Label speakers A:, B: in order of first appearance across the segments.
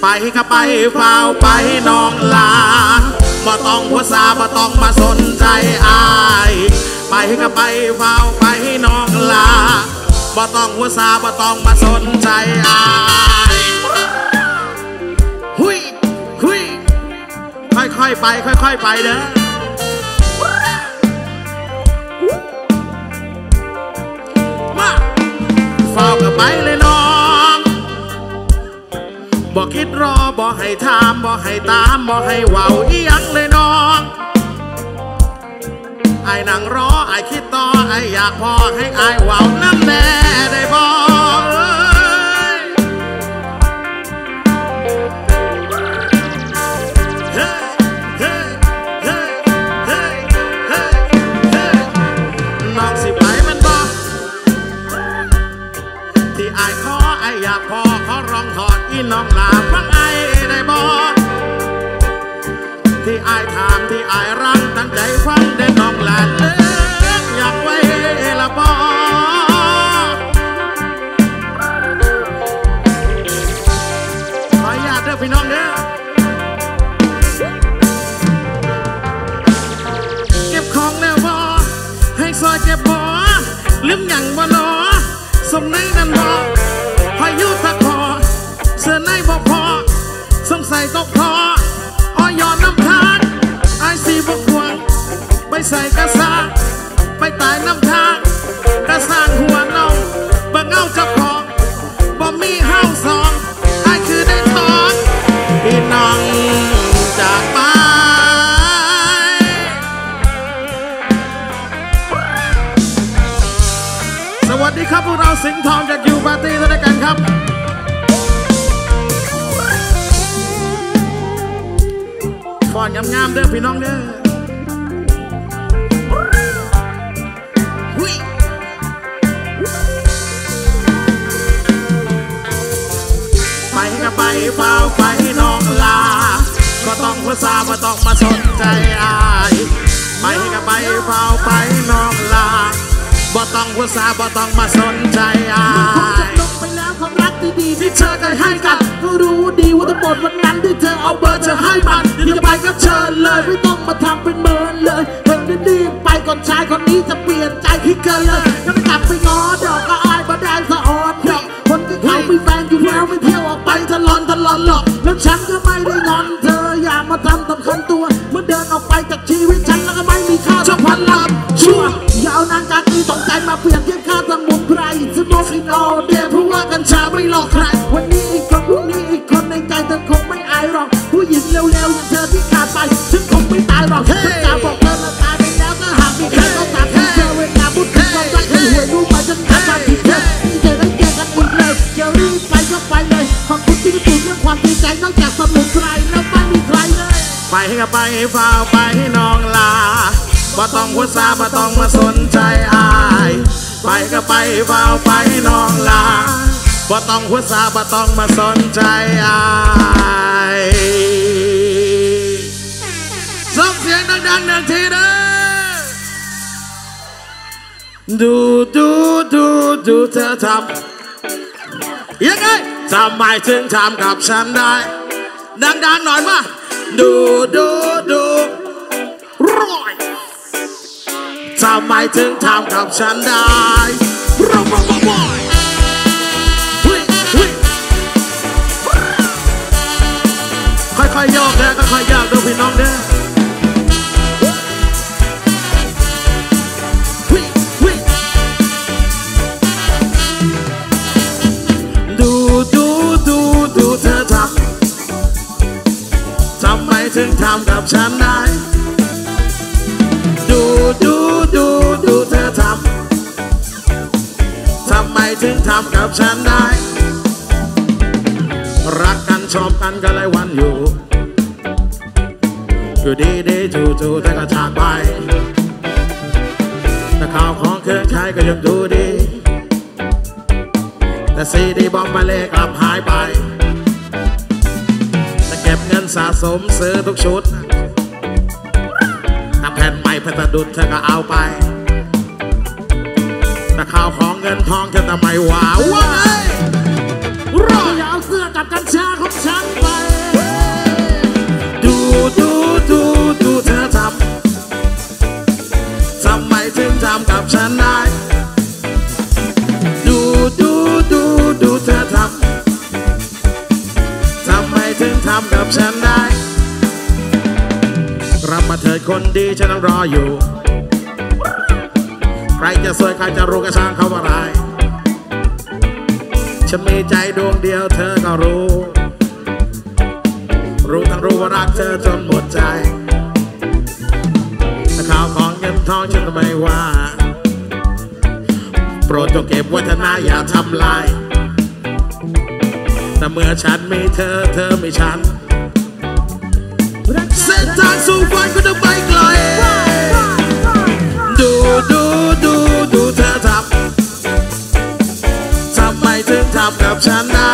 A: ไปก็ไปเฝ้าไปน้องลาบ่ต้องหัวซาบ่ต้องมาสนใจอาย ไปก็ไปเฝ้าไปน้องลาบ่ต้องหัวซาบ่ต้องมาสนใจอายหุยหุยค่อยๆไป ค่อยๆไปเด้อมาเฝ้ากับไปเลยน้อง บอกคิดรอบอกให้ถามบอกให้ตามบอกให้เว้าอียังเลยน้องไอ้นั่งรอไอ้คิดต่อไอ้อยากพอให้ไอ้เว้าน้ำแน่ได้บอก น้องลาฟังไอได้บ่ที่ไอายถามที่ไอายรังตั้งใจฟังได้น้องลาเลิกอยากไว้ละบ่ขออนุญาตเด้อพี่น้องเด้อเก็บของแล้วบ่ให้ซอยเก็บบ่ลืมหยังบ่หนอสมในนั้น สงสัยตกพออ้อยอนน้ำทางไอายสีบกหวงไปใส่กระซาไปตายน้ำทางกระสร้างหัวน้องบิ่งเอาเจ้าของบ่มีห้าวสองไอคือได้ทองพี่น้องจากไปสวัสดีครับพวกเราสิงห์ทองจากยูปาร์ตี้ด้วยกันครับ อนงามๆเด้อพี่น้องเด้อไปก็ไปเฝ้าไปน้องลา ก็ต้องภาษาบ่ต้องมาสนใจอายไปก็ไปเฝ้าไปน้องลาบ่ต้องภาษาบ่ต้องมาสนใจอาย
B: ก็ไปเฝ้า
A: ไปน้องลาบ่ต้องหัวซาบ่ต้องมาสนใจอาย ไปก็ไปเฝ้าไปน้องลาบ่ต้องหัวซาบ่ต้องมาสนใจอายส่งเสียงดังๆหนึ่งทีเด้อดูดูดูดูเธอทำยังไงทำไมถึงทำกับฉันได้ ดังๆหน่อยมา ดูดูดูร้อยทำไมถึงทำกับฉันได้ร้อยร้อยร้อยหุ้ยหุ้ยค่อยๆยอกนะค่อยๆโยกดูพี่น้องเด้อ ถึงทำกับฉันได้ ดูดูดูดูเธอทำทำไมถึงทำกับฉันได้ รักกันชอบกันก็เลยวันอยู่อยู่ดีดีจู่จู่เธอก็จากไปแต่ข่าวของเครื่องใช้ก็ยังดูดี แต่ซีดีบอมมาเลกลับหายไป ก็บเงินสะสมซื้อทุกชุดถ้าแผ่นใหม่แผ่นสะดุดเธอก็เอาไป แต่ข่าวของเงินทองเธอทำไมหวาว้ายรอ
B: ยาวเสื้อกับกัญชาของฉันไป
A: ดูดูดูดูเธอทำทำไมถึงทำกับฉันนะ ได้กลับมาเถิดคนดีฉันนั่งรออยู่ ใครจะสวยใครจะรู้ก็ช่างเขาอะไรฉันมีใจดวงเดียวเธอก็รู้ รู้ทั้งรู้ว่ารักเธอจนหมดใจถ้าข่าวของเงินทองฉันก็ไม่ว่า โปรดจงเก็บว้เถอะนะอย่าทำลายแต่เมื่อฉันมีเธอเธอไมีฉัน เส้นทางสู่ฝันก็ต้องไปไกล ดูดูดูดูเธอทำทำไมถึงทำกับฉันได้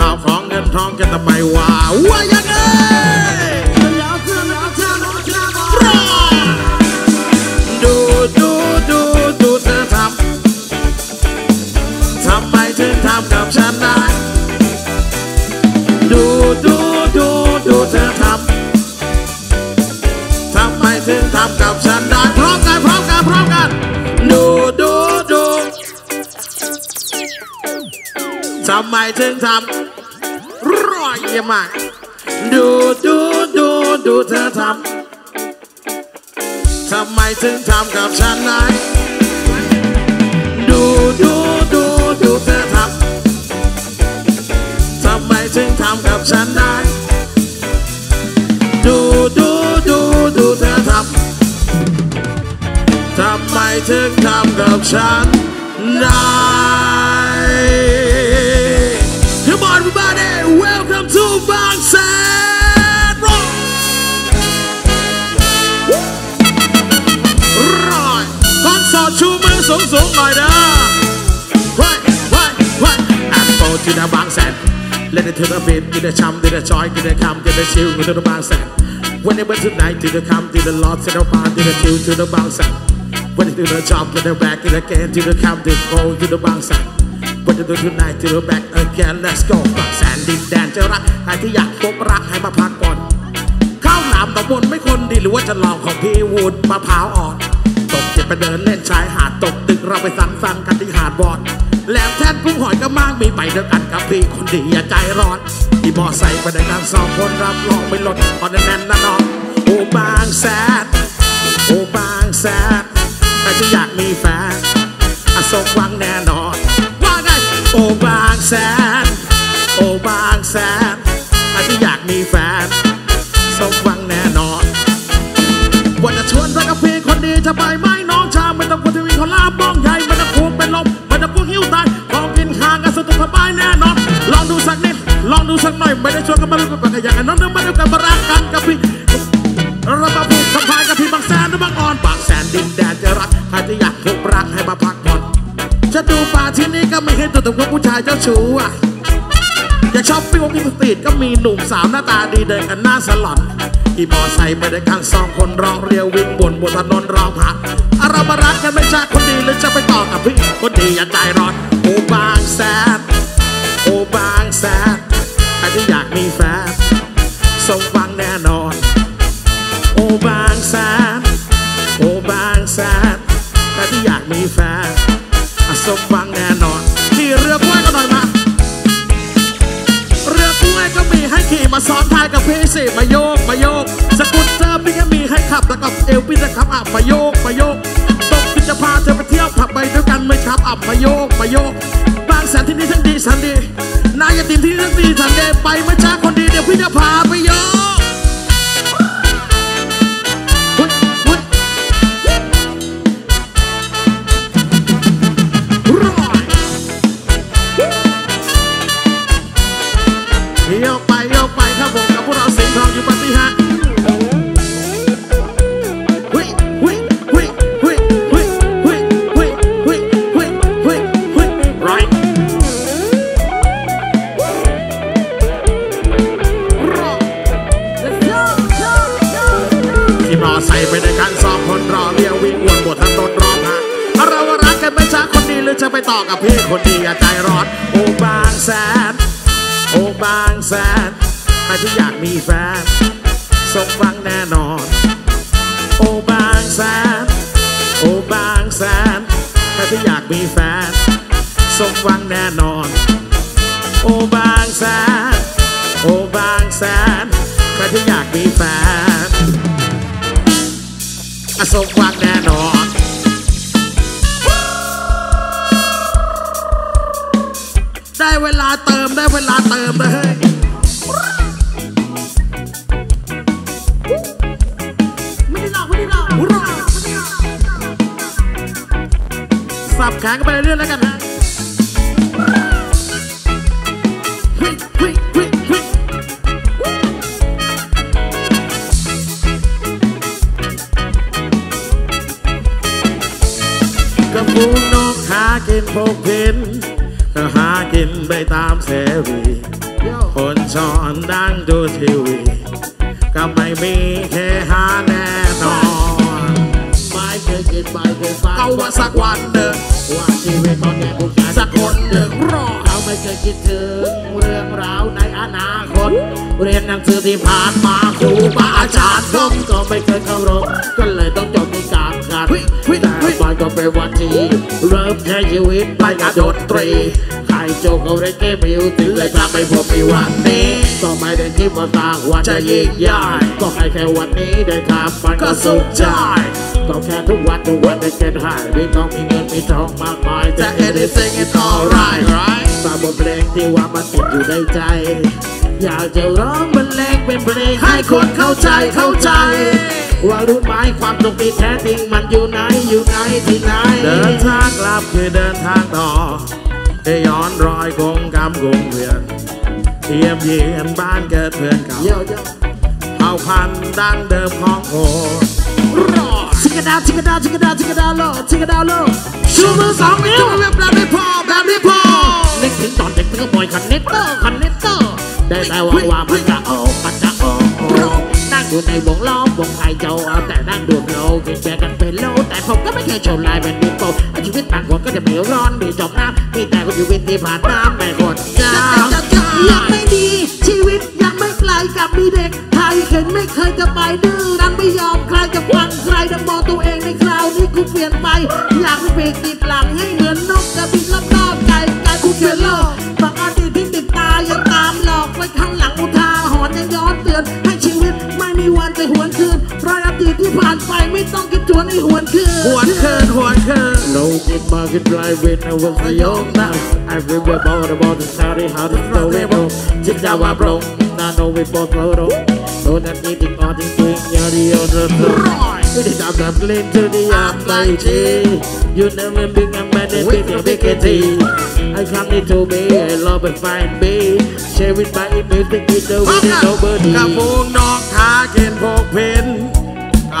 A: ข่าวของเงินทองจะทำไมว่าว่ายังไงดูดูดูดูเธอทำทำไมถึงทำกับฉันได้ดูดูดูดูเธอทำทำไมถึงทำกับฉันได้พร้อมกันพร้อมกันพร้อมกันดูดูดูทำไมถึงทำ เยี่ยมมากดูดูดูดูเธอทำทำไมถึงทำกับฉันได้ดูดูดูดูเธอทำทำไมถึงทำกับฉันได้ดูดูดูดูเธอทำทำไมถึงทำกับฉันได้ to บางแสน Rock รอยคอนเสิร์ตชูมือสูงสูงๆหน่อยเด้อ Right, right, right. Apple to the บางแสน Let it to the beat, to the chum, to the joy, to the come, to the chill, to the บางแสน Whenever tonight, to the come, to the lot, to the bar, to the chill, to the บางแสน When you do the job, to the back, to the again, to the come, to the go, to the บางแสน When you do tonight, to the back again, let's go บางแสนดินแดนจะรักใครที่อยากพบรักให้มาพักก่อน ข้าวหลามตะบนไม่คนดีหรือว่าจะลองของพี่วูดมะพร้าวอ่อนตกเจ็บไปเดินเล่นชายหาดตกตึกเราไปสังสรรค์กันที่หาดบอดแหลมแท่นกุ้งหอยก็มากมีไปเดียกันกับพี่คนดีอย่าใจร้อนที่มอใส่ไปในการสองคนรับรองไม่ลดออนแน่นนะน้องโอ้บางแสนโอ้บางแสนใครจะอยากมีแฟนอสมหวังแน่นอน โอ้บางแสน โอ้บางแสนใครจะอยากมีแฟนสมหวังแน่นอนวันจะชวนไปกับพี่คนดีจะไปไหมน้องชาไม่ต้องพูดถึงคนลาบบ้องใหญ่ไม่ต้องพูดเป็นลมไม่ต้องพูดหิวตายของกินข้างกันสนุกสบายแน่นอน ลองดูสักนิด ลองดูสักหน่อยไม่ได้ชวนกันมาดูกันอย่างนั้นน้องนึกมาดูกันมารักกันกับพี่เรามาพูดสัมภาษณ์กับพี่บางแสนหรือบางอ่อนบางแสนดินแดนจะรักใครที่อยากพบรักให้มาพัก ผ่อนจะดูป่าที่นี่ก็ไม่เห็นตัวแต่พวผู้ชายเจ้าชู้อะอยากชอปปิ้งวงกินสตรีทก็มีหนุ่มสาวหน้าตาดีเดินกันหน้าสลอนขี่มอไซค์ไปด้วยกันสองคนร้องเรียววิ่งบนบนถนนร้องผักอะเรามารักกันไม่ใช่คนดีหรือจะไปต่อกับพี่คนดีอย่าใจร้อนโอ้บางแสนโอ้บางแสนใครที่อยากมีแฟนสมหวังแน่นอนโอ้บางแสนโอบางแสนแต่ที่อยากมีแฟน มหวังแน่นอนขี่เรือกล้วยก็หน่อยมา เรือกล้วยก็มีให้ขี่มาซ้อนท้ายกับพี่สิมาโยกมาโยก สกุตเตอร์พี่ก็มีให้ขับแต่กับเอวพี่จะขับอะมาโยกมาโยกตกพี่จะพาเธอไปเที่ยวผับไปด้วยกันไหมครับอะมาโยกมาโยกบางแสนที่นี่ทั้งดีสันดีนายติมที่นี่ทั้งดีสันเดไปไม่ช้าคนดีเดี๋ยวพี่จะพาไปโยก ระฟูนกหากิน
B: พก
A: เพินก็หากินไปตามเสรีคนชอนดังดูทีวี ก็ไม่มีแค่หาแน่นอน
B: ไม่เคยคิดไม่เคยฝัน
A: เอาว่าสักวันหนึ่ง
B: ว่าชีวิตของแกผู้ชาย
A: สักคนหนึ่งรอ
B: เขาไม่เคยคิดถึงเรื่องราวในอนาคต เรียนหนังสือที่ผ่านมาครูบาอาจารย์ผมก็ไม่เคยเคารพก็เลยต้องจบในการ ขันแต่มันก็เป็นวันที่เริ่มใช้ชีวิตไปกับดนตรีใครโจกเอาเรเก้มิวสิกเลยทำให้ผมมีวันนี้ก็ไม่ได้คิดว่าต่างวันจะยิ่งใหญ่ก็ให้แค่วันนี้ได้ทำมันก็สุขใจก็แค่ทุกวันทุกวันได้เกินหายไม่ต้องมีเงินมีทองมากมายแต่ anything is alright right ฝากบทเพลงที่ว่ามันติดอยู่ในใจ อยากจะร้องบรรเลงเป็นเพลงให้คนเข้าใจเข้าใจ ว่ารู้ไหมความสุขที่แท้จริงมันอยู่ไหนอยู่ไหนที่ไหน
A: เดินทางกลับคือเดินทางต่อให้ย้อนรอยคงกำคงเวียนเทียมเยียนบ้านเกิดเพื่อนเก่า
B: เยอะเยอะ
A: เผ่าพันธุ์ดั้งเดิมของโอรอ
B: ชิกกระดาวชิกกระดาวชิกกระดาวชิกกระดาวโลชิกกระดาวโลชูมือสองนิ้ว
A: แบบแบบนี้พอแบบนี้พอ
B: นึกถึงตอนเด็กเพื่อบ่อยคันเนตเตอร์คันเนตเตอร์ได้แต่ว่าว่ามันจะโอ้มันจะโอ้โอ้นั่ง อยู่ในวงล้อมวงไทยโจเอาแต่นั่งดูโลกินแจกันเป็นโลแต่ผมก็ไม่เคยโชว์ลายเป็นมีโปชีวิตต่างคนก็จะมีร้อนมีจมน้ำมีแต่คนอยู่วินที่ผ่านน้ำไม่คนเจ้ายังไม่ดี ชีวิตยังไม่ไกลกับมีเด็กไทยเห็นไม่เคยจะไปดื้อรั้นไม่ยอมใครจะฟังใครจะมองตัวเองในคราวนี้กูเปลี่ยนไปอยากไม่ปีกติดหลังให้เหมือนนกกระบินรอบๆไกลไกลกูเปลี่ยนโลกบางอดีตที่ติดตายังตามหลอกไว้ข้างหลังอุทาหรณ์ยังย้อนเตือน
A: Watford,
B: Watford. Logan Market Drive when I was a young man. I remember about the story, how the story goes. Chicks how I broke, I know we both wrote off. So that me the party doing yari on the floor. It is I'm not to the MIG. You never been a man in the big I come here to be love and find me. Share with my music with the
A: winning nobody.
B: ก
A: ระโปรงนอกขาเข็นพกเพน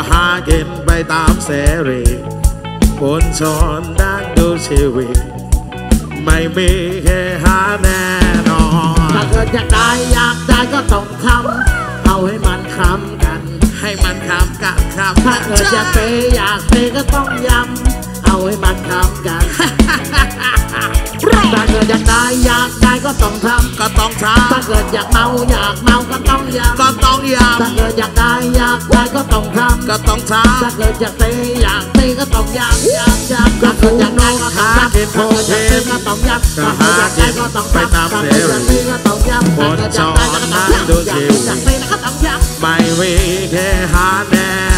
A: หากินไปตามเสรีคนชอนดังดูชีวิต ไม่มีแค่หาแน่นอน
B: ถ้าเกิดอยากได้อยากได้ก็ต้องทำเอาให้มันคำกัน
A: ให้มันคำกับคำ
B: ถ้าเกิดอยากเปย์อยากเปย์ก็ต้องย้ำเอาให้มันทำกันถ้า เกิดอยากได้อยากได้ก็ต้องทำ
A: ก็ต้องทำ
B: ถ้าเกิดอยากเมาอยากเมาก็ต้องอยา
A: กก็ต้อง
B: อยา
A: กถ้า
B: เกิดอยากได้อยากได้ก็ต้องทำ
A: ก็ต้องทำ
B: ถ้าเกิดอยากตีอยากตีก็ต้องอยากอยากอยากก็คืออยากนอนหาเทพโพเทพก็ต้องยับก็หาเทพก็ต้องไปตามเร็วก็ต้องยั
A: บคนชอบนั่
B: งดูชิวไม่เว
A: แค่หาแน่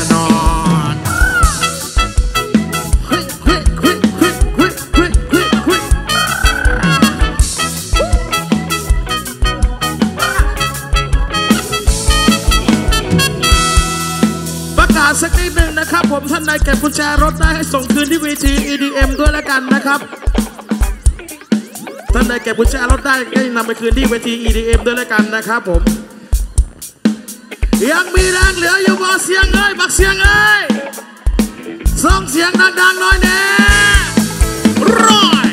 A: มท่านใดเก็บกุญแจรถได้ให้ส่งคืนที่เวที EDM ด้วยแล้วกันนะครับ ท่านใดเก็บกุญแจรถได้ให้นำไปคืนที่เวที EDM ด้วยแล้วกันนะครับผม ยังมีแรงเหลืออยู่บ่เสียงเอ้ยบักเสียงเอ้ยส่งเสียงดังๆหน่อยแน่ร้อย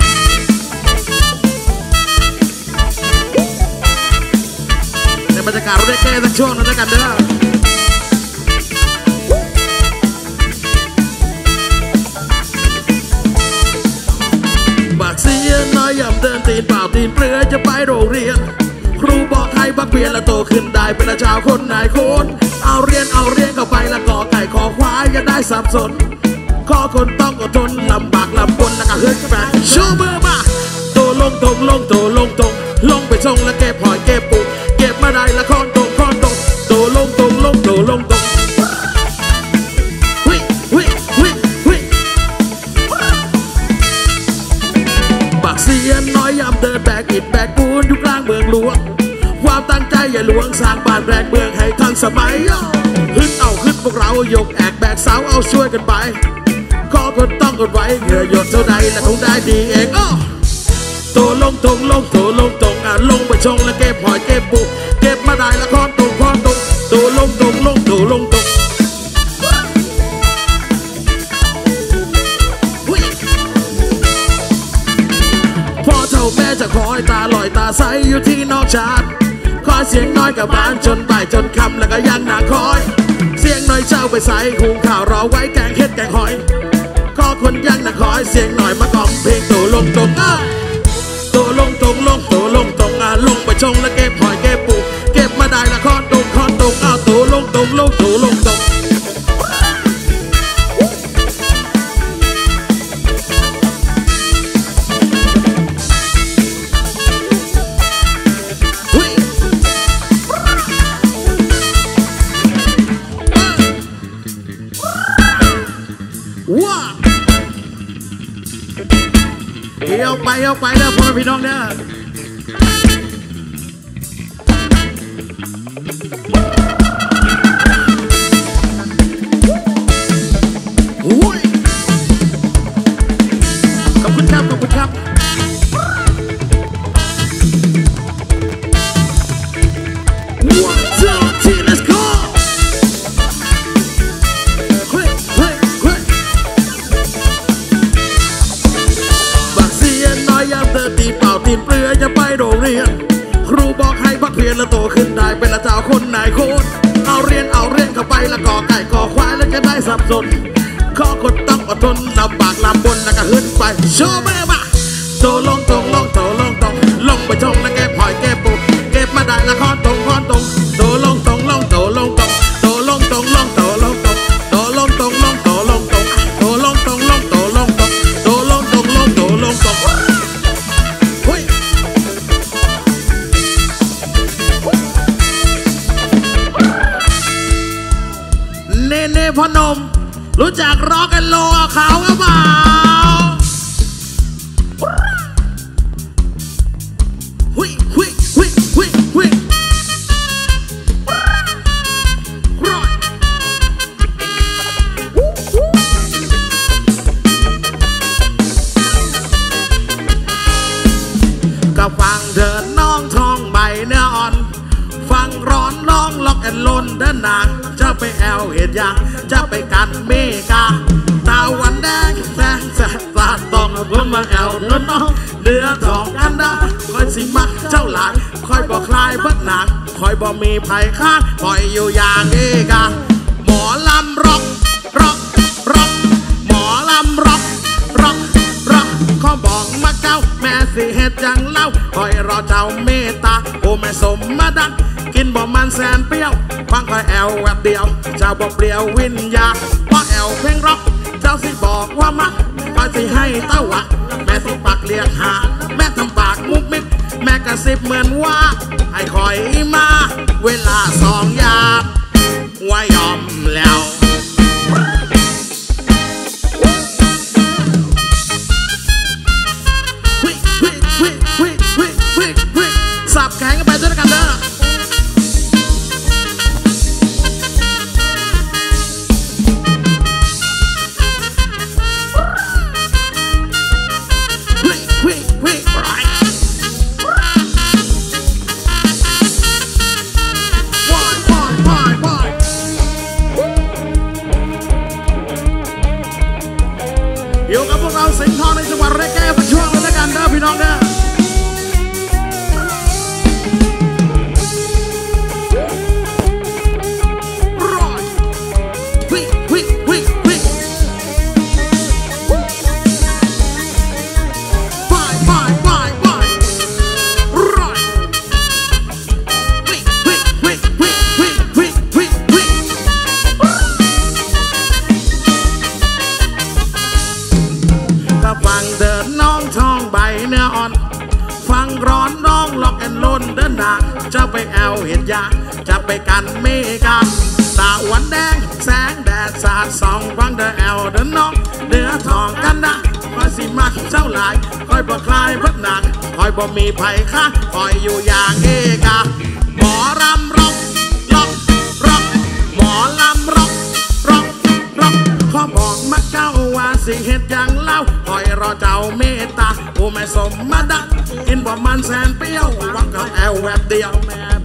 A: ในบรรยากาศเราได้แก้สักช่วงนึงแล้วกันเด้อ นตีนเปล่าตีนเปลือยจะไปโรงเรียน ครูบอกให้บักเพียนและโตขึ้นได้เป็นอาชาวคนนายคน เอาเรียนเอาเรียนเข้าไปแล้วกอไก่ขอควายอย่าได้สับสนข้อคนต้องอดทนลำบากลำบนแล้วก็เฮือนขึ้นชว์มือมาโตลงตรงลงโตลงตรงลงไปชงแล้วเก็บหอ หลวงสร้างบ้านแรกเมืองให้ทันสมัยฮึดเอาฮึดพวกเรายกแอกแบกเสาเอาช่วยกันไปขอคนต้องกดไว้เหงื่อหยดเท่าใดและคงได้ดีเองอ้อโตลงตรงลงโตลงตรงอะลงไปชงและเก็บหอยเก็บปูเก็บมาได้ละคอนตรงคอตรงโตลงตรงลงโตลง อยเสียงน้อยกับบ้านจนบ่ายจนคำแล้วก็ยังหนาคอย เสียงน้อยเจ้าไปใส่หุงข้าวรอไว้แกงเฮ็ดแกงหอยก็คนยังหนาคอยเสียงหน่อยมากล่อมเพลงตัวลงตรงอะตัวลงตรงลงตัวลงตรงอะลงไปชงแล้วเก็บหอยเก็บปูเก็บมาได้ละคอนตรงคอนตรงอ้าตัวลงตรงลงตัวลง พี่น้องเด้อ นล็อกแอนเดินนางจะไปแอลเหตุยังจะไปกันเมกาตาวันแดงแดงแสบตาตองเพิ่มมาแอลนน้องเดือทองกันดาคอยสิมักเจ้าหลานคอยบอกคลายเบิดหนังคอยบอกมีภัยข้างคอยอยู่อย่างเอกาหมอลำร็อกร็อกร็อกหมอลำร็อกร็อกร็อกขอบอกมาเจ้าแม่สิเฮ็ดจัง คอยรอเจ้าเมตตาโอ้แม่สมมาดังกินบอกมันแสนเปรี้ยวฟังคอยแอลแวบเดียว เจ้าบอกเปรี้ยววิญญาเพราะแอลเพลงร็อกเจ้าสิบอกว่ามาคอยสิให้เต้าวะแม่สิปักเรียกหา แม่ทำปากมุกมิดแม่กระซิบเหมือนว่า ให้คอยมา เวลาสองยามว่ายอมแล้ว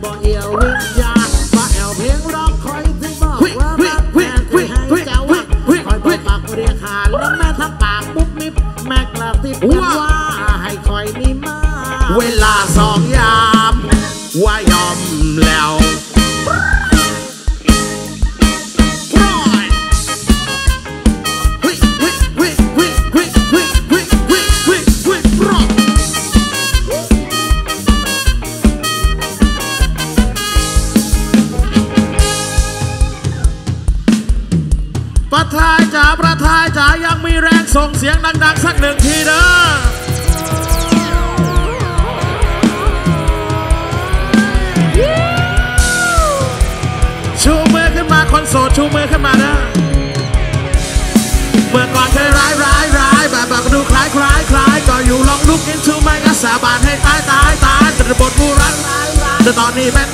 A: บอกเอียววิ
B: ญญาณว่าแอวเพลงร้องคอยที่บอกว่ารักแม่จะให้เจ้าว่าคอยบอกปากเรียกหาแล้วแม่ทำปากปุ๊บนิบแม่กระติบว่าให้คอยนี่มา
A: เวลาสองยาาบานให้ตายตายตายแต่บทบูรันแต่ตอนนี้เป็น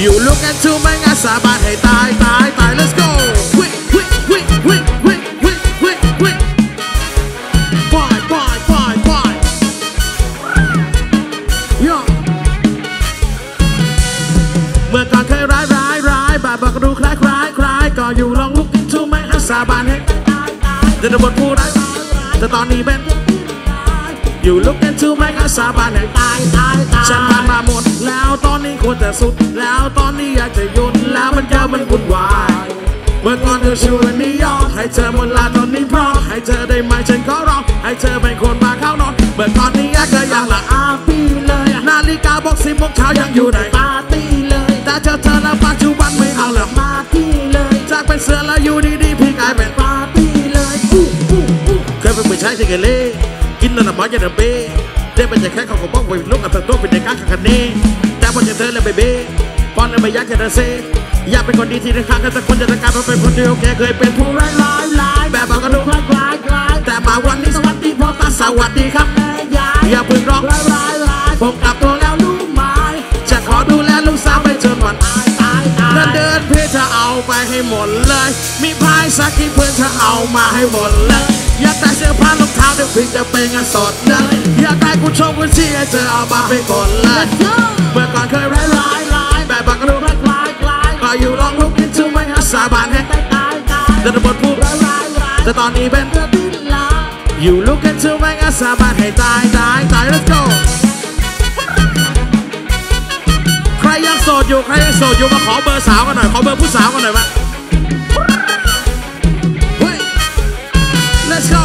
A: อยู่ลุกอินทูไม่ก็สาบานให้ตายตายตาย let's go วิวิวิวิวิวิวิวิปล่อยปล่อยปล่อยปล่อยเมื่อก่อนเคยร้ายร้ายร้ายบบบอกดูคล้ายคล้ายคล้ายก็อยู่ลองลุกอินทูไม่อาสาบานให้เดินบทผู้ร้ายแต่ตอนนี้เป็น อยู่ลุกอินทูไม่อาสาบานให้
B: ตายตายตาย
A: ฉันผ่านมาหมด แล้วตอนนี้ควรจะสุด แล้วตอนนี้อยากจะหยุดแล้วมันเจอมันวุ่นวายเมื่อก่อนเธอชวนนี้ยอมให้เธอหมดลาตอนนี้พร้อมให้เธอได้ไหมฉันขอร้องให้เธอเป็นคนมาเข้านอนเมื่อก่อนนี้อยากจะยังลัง
B: อาปีเลย
A: นาฬิกาบอกสิบโมงเช้ายังอยู่ไหน
B: ปาร์ตี้เลย
A: แต่เจอเธอแล้วปัจจุบันไม่เอาแล้ว
B: มาที่เลย
A: จากเป็นเสือแล้วอยู่ดีๆพี่กลายเป็น
B: ปาร์ตี้เลย
A: เคยเป็นผู้ชายที่เกเร นนั่นน่ะหมอจะเดเบ้ได้เป็นแต่แค่เขาก็บอกว่าลูกกับตัวเป็นในการขักันนี้แต่พอเจอเธอแล้วเบเบ้พอแล้วไม่อยากจะเดินเซอยากเป็นคนดีที่ได้ข้างกันแต่คนจะกลายมาเป็นคนที่โอเคเคยเป็นผู้ร้ายร้ายร้ายแบบบอกกันดู
B: คล้ายคล้ายคล้าย
A: แต่มาวันนี้สวัสดีพ่อตาสวัสดีครับ
B: แม่ยาย
A: อย่าเพึ่งร้อง
B: ร้ายร้ายร้าย
A: ผมกลับตัว ไปให้หมดเลย มีพายสักกี่เพื่อนจะเอามาให้หมดเลย อยากได้เสื้อผ้ารองเท้าเดี๋ยวพี่จะไปงานสดเลย อยากได้ผู้ชมผู้เชียร์จะเอามาไปกดเลยเมื่อก่อนเคยร้ายร้ายร้ายแบบบักรู
B: คล้ายคล้ายคล้าย
A: ก็อยู่ลองลุกขึ้นชูไม่อาสาบานให้
B: ตายตายตาย
A: เดินบทพูด
B: ร้ายร้ายร้าย
A: แต่ตอนนี้เป็น
B: เดือดดิ้นลา
A: อยู่ลุกขึ้นชูไม่อาสาบานให้ตายตายตาย let's go อยู่ใครยังโสดอยู่มาขอเบอร์สาวกันหน่อยขอเบอร์ผู้สาวกันหน่อยมา Let's go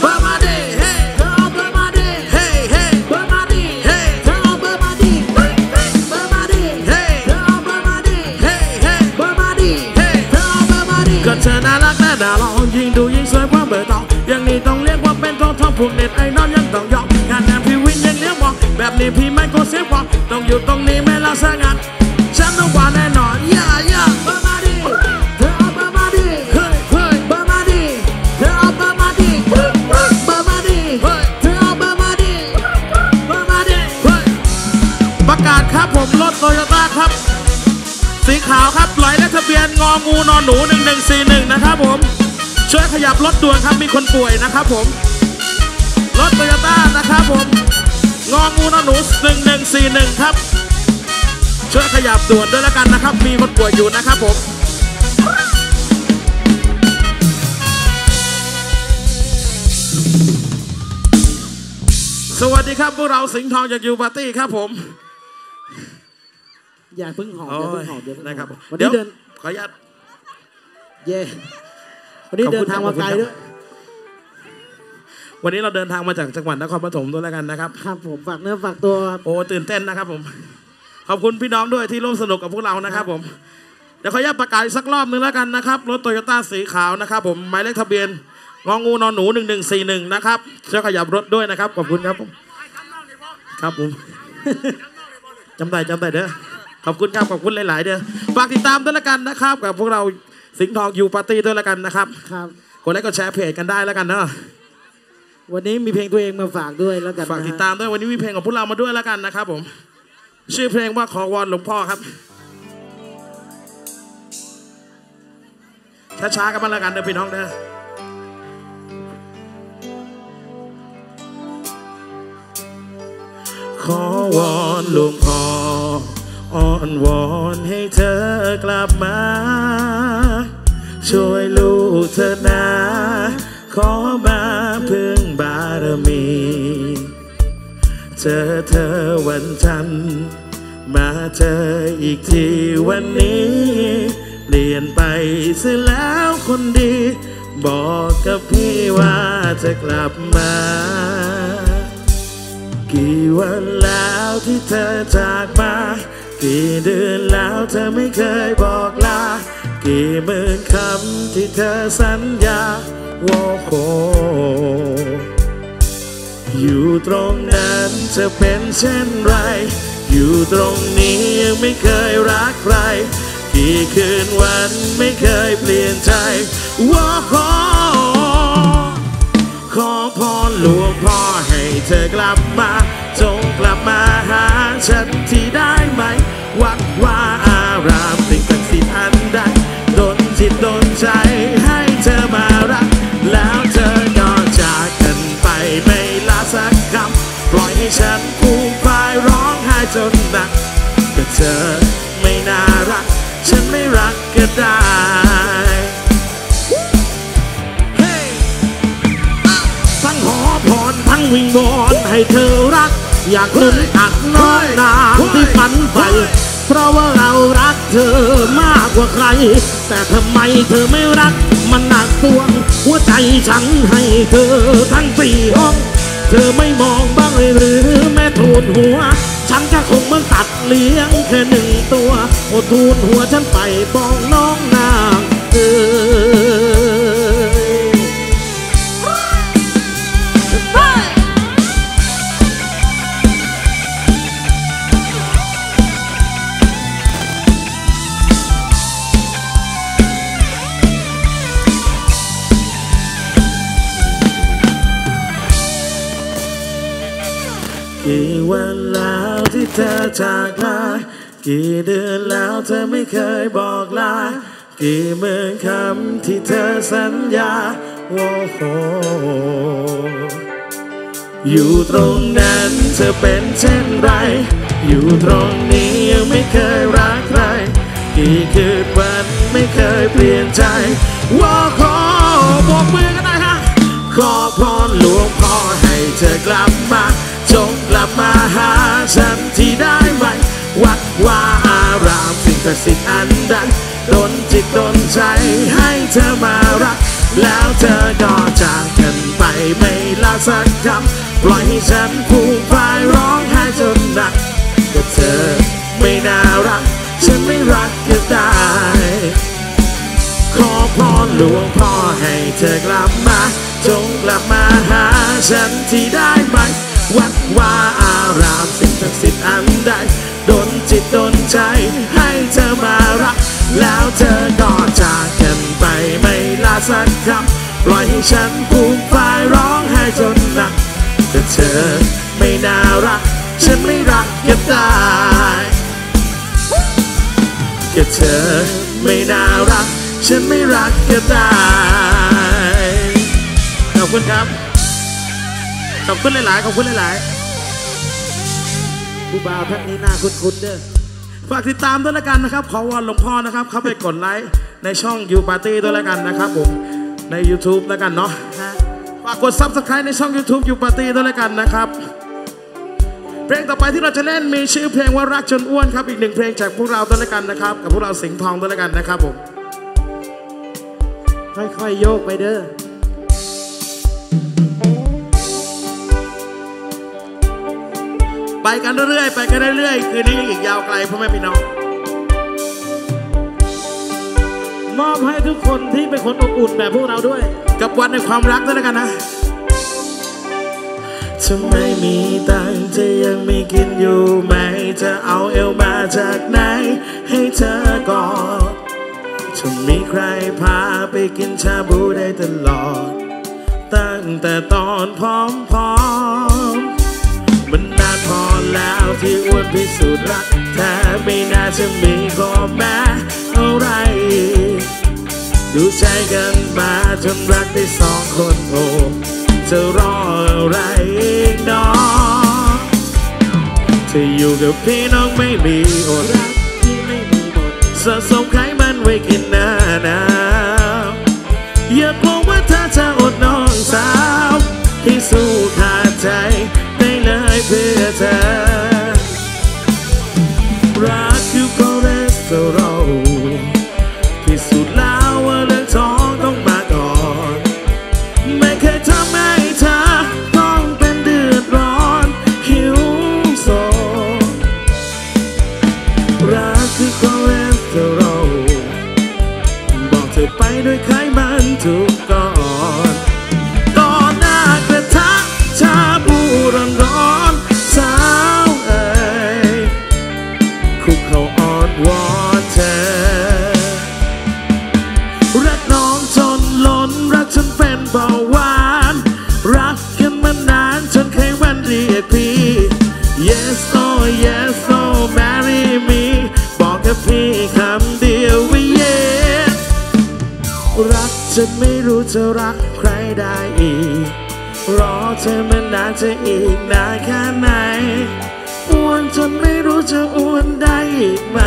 A: เบอร์มาดีเฮ
B: เธอเบอร์มาดีเฮเฮ้เบอร์มาดี
A: เฮเธอ
B: เบอร์มาดีบิ๊กบิ๊ก
A: เบอร์มาดีเฮ
B: เธอเบอร์มาดีเฮเฮ้เบอร์มาดีเฮเธอเบอร์มาดี
A: ก็เธอน่ารักน่าด่าลองยิงดูยิ่งสวยกว่าเบอร์ตองอย่างนี้ต้องเรียกว่าเป็นทองทองผูกเน็ตไอ้นอนยังต้องยอม แบบนี้พี่ไม่โกเสียบอกต้องอยู่ตรงนี้ไม่ละสังานฉันต้องว่าแน่นอนย่าย่า
B: เบอร์มาดิเธอเอาเบอร์มาดิ
A: เฮ้ยเฮ้ย
B: เบอร์มาดิเธอเอาเบอร์มาดิเบอร์มาดิ
A: เฮ้ย
B: เธอเอาเบอร์มาดิเบอร์มาดิ
A: เฮ้ยประกาศครับผมรถโตโยต้าครับ สีขาวครับหลอยเลขทะเบียนงองูนอนหนู1141นะครับผมช่วยขยับรถด่วนครับมีคนป่วยนะครับผมรถโตโยต้านะครับผม งองูนอนหนู1141ครับช่วยขยับด่วนด้วยแล้วกันนะครับ มีคนป่วยอยู่นะครับผมสวัสดีครับพวกเราสิงห์ทองจากยูปาร์ตี้ครับผม
B: อย่าเพิ่งหอบอย่าเพิ่งหอบอย่าเพิ่งหอบ
A: นะครับ
B: วัน
A: เดี๋
B: นี้
A: ยว
B: เดิน
A: ขออนุญาต
B: เย่วันนี้
A: ขอบคุณ
B: เดินทางมาไกล
A: ขอบคุณครับ
B: ด้วย
A: วันนี้เราเดินทางมาจากจังหวัดนครปฐมด้วยแล้วกันนะครับ
B: ครับผมฝากเนื้อฝากตัวครับ
A: โอ้ตื่นเต้นนะครับผม ขอบคุณพี่น้องด้วยที่ร่วมสนุกกับพวกเรานะครับผม เดี๋ยวขออนุญาตประกาศอีกสักรอบหนึงแล้วกันนะครับ รถโตโยต้าสีขาวนะครับผม หมายเลขทะเบียนงองูนอนหนู 1141 นะครับช่วยขยับรถด้วยนะครับ ขอบคุณครับผม ครับผมจำได้จำได้เด้อ ขอบคุณครับ ขอบคุณหลาย ๆ เด้อ ฝากติดตามด้วยละกันนะครับ กับพวกเราสิงห์ทองยูปาร์ตี้ด้วยละกันนะครับ
B: ครับ
A: กดไลค์กดแชร์เพจกันได้แล้วกันเนาะ
B: วันนี้มีเพลงตัวเองมาฝากด้วยแล้วกัน
A: ฝากติดตามด้วยวันนี้มีเพลงของพวกเรามาด้วยแล้วกันนะครับผม ชื่อเพลงว่าขอวอนหลวงพ่อครับ ช้าๆกันมาแล้วกันเด้อพี่น้องเด้อขอวอนหลวงพ่ออ้อนวอนให้เธอกลับมา ช่วยลูกเธอนะ ขอมาเพึ่ง เจอเธอวันจันทร์มาเจออีกทีวันนี้ เปลี่ยนไปเสียแล้วคนดี บอกกับพี่ว่าจะกลับมา กี่วันแล้วที่เธอจากมา กี่เดือนแล้วเธอไม่เคยบอกลา กี่หมื่นคำที่เธอสัญญาโอ้โห อยู่ตรงนั้นจะเป็นเช่นไร อยู่ตรงนี้ยังไม่เคยรักใคร กี่คืนวันไม่เคยเปลี่ยนใจว่าขอขอพรหลวงพ่อให้เธอกลับมา จงกลับมาหาฉันที่ได้ไหม วัดว่าอารามสิ่งศักดิ์สิทธิ์อันใดดนจิตดนใจ นหนักก็เธอไม่น่ารัก ฉันไม่รักก็ได้
B: ทั้งหอพรทั้งวิงวอนให้เธอรัก อยากลุ้นอักน้อยนางที่ฝันใฝ่เพราะว่าเรารักเธอมากกว่าใคร แต่ทำไมเธอไม่รัก มันหนักตวง หัวใจฉันให้เธอทั้งสี่ห้อง เธอไม่มองบ้างเลยหรือแม่ทูลหัว ฉันก็คงเมืองตัดเลี้ยงแค่หนึ่งตัวโอทูลหัวฉันไปบองน้อ
A: ง จากลา กี่เดือนแล้วเธอไม่เคยบอกลา กี่หมื่นคำที่เธอสัญญาโอ้โหอยู่ตรงนั้นเธอเป็นเช่นไร อยู่ตรงนี้ยังไม่เคยรักใคร กี่คืนวันไม่เคยเปลี่ยนใจว่าขอบอกมือกันหน่อยฮะ ขอพรหลวงพ่อให้เธอกลับมา จงกลับมาหาฉันที่ ศักดิ์สิทธิ์อันใดดนจิตดนใจให้เธอมารัก แล้วเธอก็จากกันไปไม่ลาสักคำปล่อยให้ฉันผูกพายร้องไห้จนหนักก็เธอไม่น่ารัก ฉันไม่รักก็ได้ขขอพรหลวงพ่อให้เธอกลับมา จงกลับมาหาฉันที่ได้ไหมวัดวาอารามสิ่งศักดิ์สิทธิ์อันใด ดนจิตดนใจ ให้เธอมารัก แล้วเธอก็จากกันไปไม่ลาสักคำปล่อยให้ฉันผูกฝ่ายร้องไห้จนหนักแต่เธอไม่น่ารัก ฉันไม่รักก็ตายก็เธอไม่น่ารัก ฉันไม่รักก็ตายขอบคุณครับ ขอบคุณหลาย ๆ ขอบคุณหลาย ๆ
B: ผู้บ่าวท่านนี้น่าคุ้นๆเด้อ
A: ฝากติดตามด้วยละกันนะครับ ขอวอนหลวงพ่อนะครับ เข้าไปกดไลค์ในช่องยูปาร์ตี้ด้วยละกันนะครับผมใน YouTube แล้วกันเนาะ
B: ฮะ
A: ฝากกด Subscribe ในช่อง YouTube ยูปาร์ตี้ด้วยละกันนะครับ เพลงต่อไปที่เราจะเล่นมีชื่อเพลงว่ารักจนอ้วนครับอีกหนึ่งเพลงจากพวกเราด้วยละกันนะครับ กับพวกเราสิงห์ทองด้วยละกันนะครับผม
B: ค่อยๆโยกไปเด้อ
A: ไปกันเรื่อยๆ ไปกันเรื่อยๆ คืนนี้ยังอีกยาวไกลพ่อแม่พี่น้อง
B: มอบให้ทุกคนที่เป็นคนอบอุ่นแบบพวกเราด้วย
A: กับวันในความรักด้วยละกันนะถ้าไม่มีตังค์จะยังมีกินอยู่ไหม จะเอาเอวมาจากไหน ให้เธอกอดจะมีใครพาไปกินชาบูได้ตลอด ตั้งแต่ตอนพร้อมๆมันนานพอ แล้วที่อ้วนพิสูจน์รักแท้ไม่น่าจะมีข้อแม้อะไร ดูใจกันมาจนรักได้สองคนโอ้จะรออะไรอีกเนอถ้าอยู่กับพี่น้องไม่มีอด
B: รักที่ไม่มีหมด
A: สะสมไขมันไว้กินหน้าหนาวอย่ากลัวว่าเธอจะอดน้องสาวที่สู้ เพื่อเธ รักจนไม่รู้จะรักใครได้อีก รอเธอมานานจะอีกนานแค่ไหนอ้วนจนไม่รู้จะอ้วนได้อีกไหม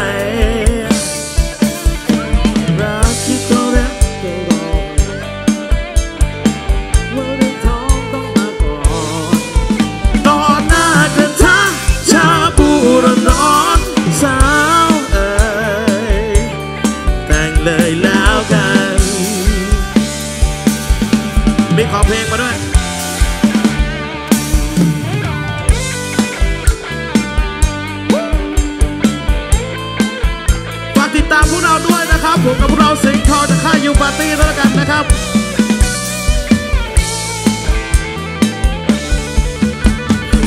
A: ยยูปาร์ตี้แล้วกันนะครับ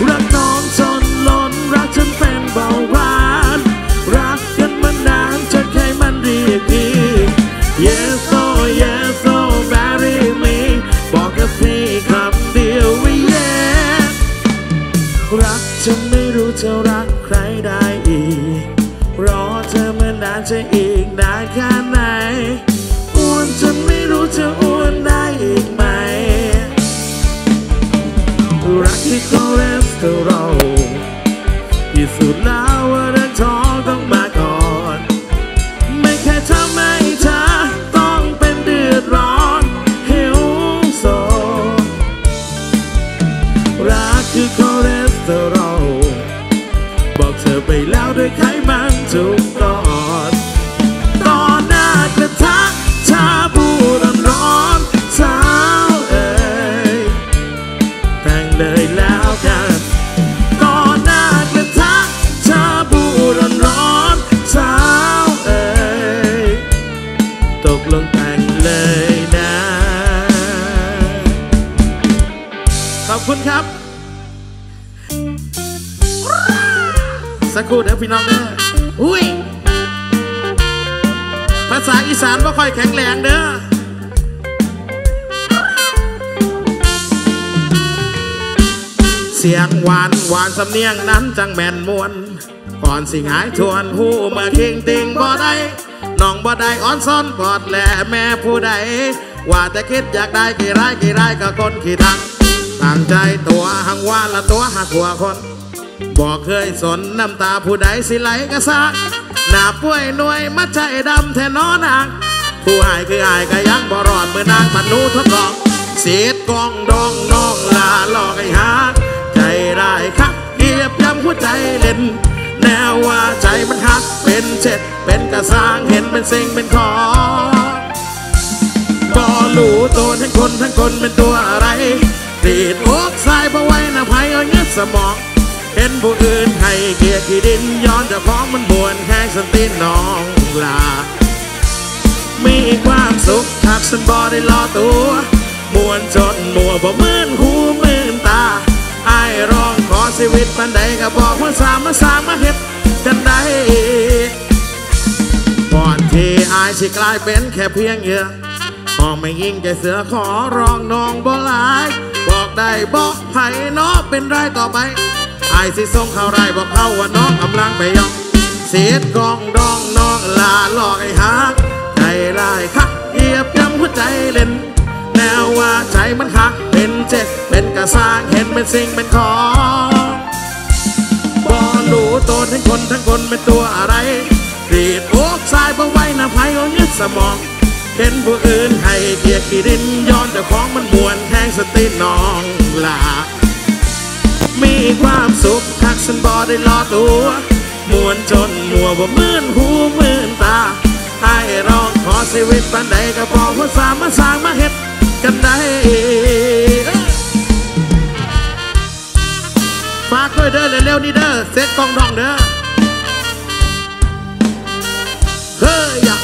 A: รักน้องจนล้นรักฉันเป็นเบาหวานรักกันมานานจนใครมันเรียกพี่ Yes oh yes oh marry me บอกกับพี่คำเดียวว่า yes รักจนไม่รู้จะรักใครได้อีก รอเธอมานานจะอีกนานแค่ไหน วนจนไม่รู้จะอ้วนได้อีกไหม รักที่คอเลสเตอรอลพิสูจน์แล้ว คู่เดี๋ยวพี่น้องเด้ออุ้ย ภาษาอีสานไม่ค่อยแข็งแรงเด้อเสียงหวานหวานสำเนียงนั้นจังแม่นมวน ก่อนสิหายทวนหูเมื่อคิงติงบ่ได้น้องบ่ได้อ้อนซ่อนกอดแหลแม่ผู้ใด ว่าแต่คิดอยากได้กี่ไร้ายกี่ไร้ายก็คนขี้ทักตั้งใจตัวหังว่าละตัวหักหัวคน บอกเคยสนน้ำตาผู้ใดสิไหลกระซักหน้าป่วยหน่วยมัดใจดำแทนน้อนางผู้หายคืออายก็ยังบ่รอดเมื่อนางปนูทดลองเสียดกองดองน้องลาหลอกไอ้ฮักใจได้ายคักเหยียบย้ำหัวใจเล่น แนวว่าใจมันหักเป็นเจ็ดเป็นกระสางเห็นเป็นสิ่งเป็นของก็รู้ตัวทั้งคนทั้งคนเป็นตัวอะไรตีดอกสายบ่ไว้นะภัยเอาเงี้ยสมอง เห็นผู้อื่นให้เกียรติดินย้อนจ้าของมันบวนแห้งสันตีนน้องลา มีความสุขหากฉันบ่ได้รอตัวมวนจนมัวบ่มื่นหูมื่นตาไอ้ร้องขอชีวิตปันใดก็บอกว่าสามมาสามมาเฮ็ดกันได้ก่อนที่อายสิกลายเป็นแค่เพียงเหยื่อขอไม่ยิ่งใจเสือขอร้องน้องบ่หลาย บอกได้บอกไผ่น้อเป็นไรต่อไป อายสิส่งเข้าไรบอกเขาว่าน้องกำลังไปยองเสียดกองดองน้องลาหลอกไอ้ฮักใจลายคักเหยียบย้ำหัวใจเล่น แนวว่าใจมันคักเป็นเจ็ดเป็นกระซางเห็นเป็นสิ่งเป็นของบอรู้ตัวทั้งคนทั้งคนเป็นตัวอะไรรีดอกสายบ่ไว้นะภัยเอายึดสมองเห็นผู้อื่นให้เกียรติดินย้อนเจ้าของมันบวนแทงสติน้องลา มีความสุขทักฉันบอได้รอตัวมวนจนมัวบ่มื่นหูมื่นตาให้ร้องขอชีวิตปันใดก็บอกว่าสามมาสร้างมาเฮ็ดกันได้ฝากด้วยเด้อเร็วๆนี่เด้อเซ็ตกองดองเด้อเฮ้ยอะเ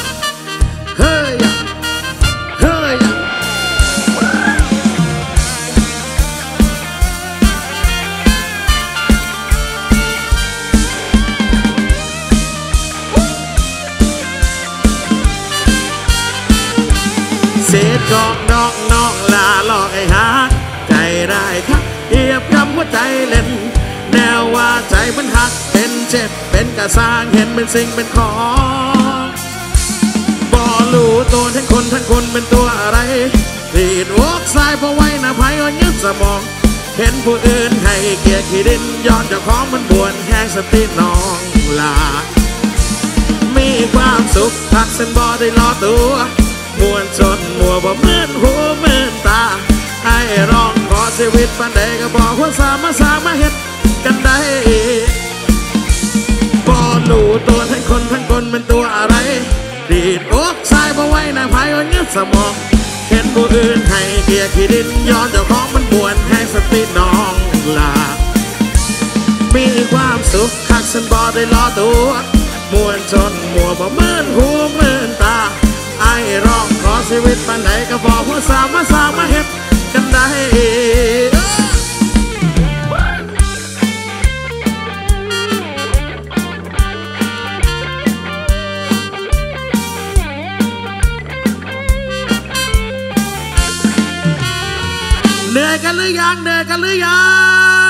A: ใจเล่น แนวว่าใจมันหักเป็นเจ็บ เป็นกระสร้างเห็นเป็นสิ่งเป็นของบอรู้ตัวทั้งคนทั้งคนเป็นตัวอะไรรีดอกสายพอไว้นะภัยอ่อนยึดสมอง เห็นผู้อื่นให้เกียรติขี้ดินย้อนเจ้าของมันบวนแห้งสติน้องลา มีความสุขพักเส้นบอได้รอตัวมวนจนมัวบ่เหมื่นหูมื่นตา ให้ร้องขอชีวิตปันใดก็บอกว่าสามาสามาเฮ็ดกันได้บอรู้ตัวทั้งคนทั้งคนเป็นตัวอะไร ดีดอกสายบ่ไว้นะภายวันยึดสมอง เห็นผู้อื่นให้เกียรติขี้ดินย้อนเจ้าของมันบวนให้สติน้องลามีความสุขคักฉันบอได้รอตัวมวนจนมัวบ่เมื่นหูเมื่นตาไอ้ร้อง ชีวิตปันไหนก็บอกว่าสามาสามาเฮ็ดกันได้เหนื่อยกันหรือยังเหนื่อยกันหรือยัง